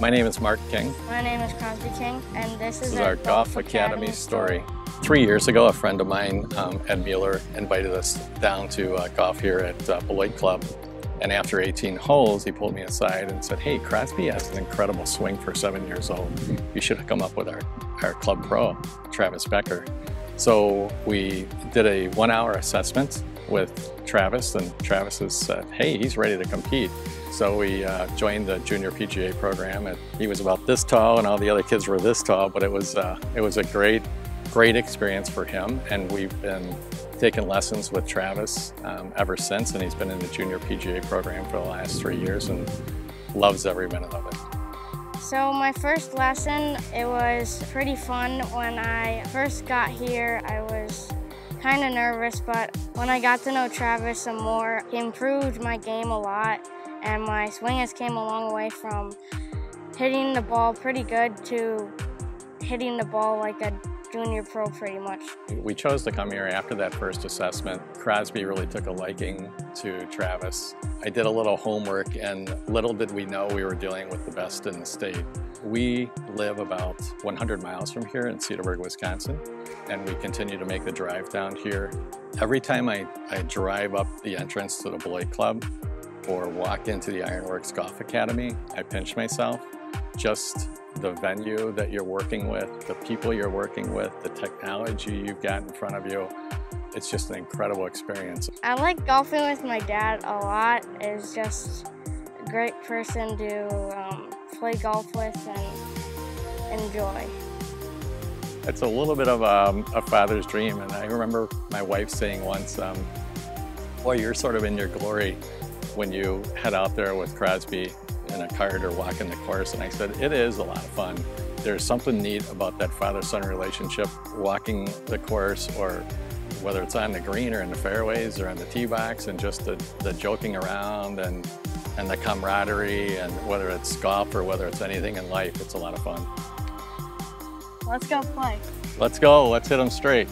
My name is Mark King. My name is Crosby King, and this is, This is our Golf Academy story. Three years ago, a friend of mine, um, Ed Mueller, invited us down to uh, golf here at uh, Beloit Club. And after 18 holes, he pulled me aside and said, hey, Crosby has an incredible swing for seven years old. You should come up with our, our club pro, Travis Becker. So we did a one hour assessment with Travis and Travis has said, hey, he's ready to compete. So we uh, joined the junior PGA program and he was about this tall and all the other kids were this tall, but it was, uh, it was a great, great experience for him. And we've been taking lessons with Travis um, ever since and he's been in the junior PGA program for the last three years and loves every minute of it. So my first lesson, it was pretty fun. When I first got here, I was kind of nervous, but when I got to know Travis some more, he improved my game a lot, and my swing has came a long way from hitting the ball pretty good to hitting the ball like a junior pro pretty much. We chose to come here after that first assessment. Crosby really took a liking to Travis. I did a little homework and little did we know we were dealing with the best in the state. We live about 100 miles from here in Cedarburg, Wisconsin, and we continue to make the drive down here. Every time I, I drive up the entrance to the Beloit Club or walk into the Ironworks Golf Academy, I pinch myself. Just the venue that you're working with, the people you're working with, the technology you've got in front of you. It's just an incredible experience. I like golfing with my dad a lot. It's just a great person to um, play golf with and enjoy. It's a little bit of a, um, a father's dream, and I remember my wife saying once, um, boy, you're sort of in your glory when you head out there with Crosby in a cart or walking the course. And I said, it is a lot of fun. There's something neat about that father-son relationship, walking the course or whether it's on the green or in the fairways or on the tee box and just the, the joking around and, and the camaraderie and whether it's golf or whether it's anything in life, it's a lot of fun. Let's go play. Let's go, let's hit them straight.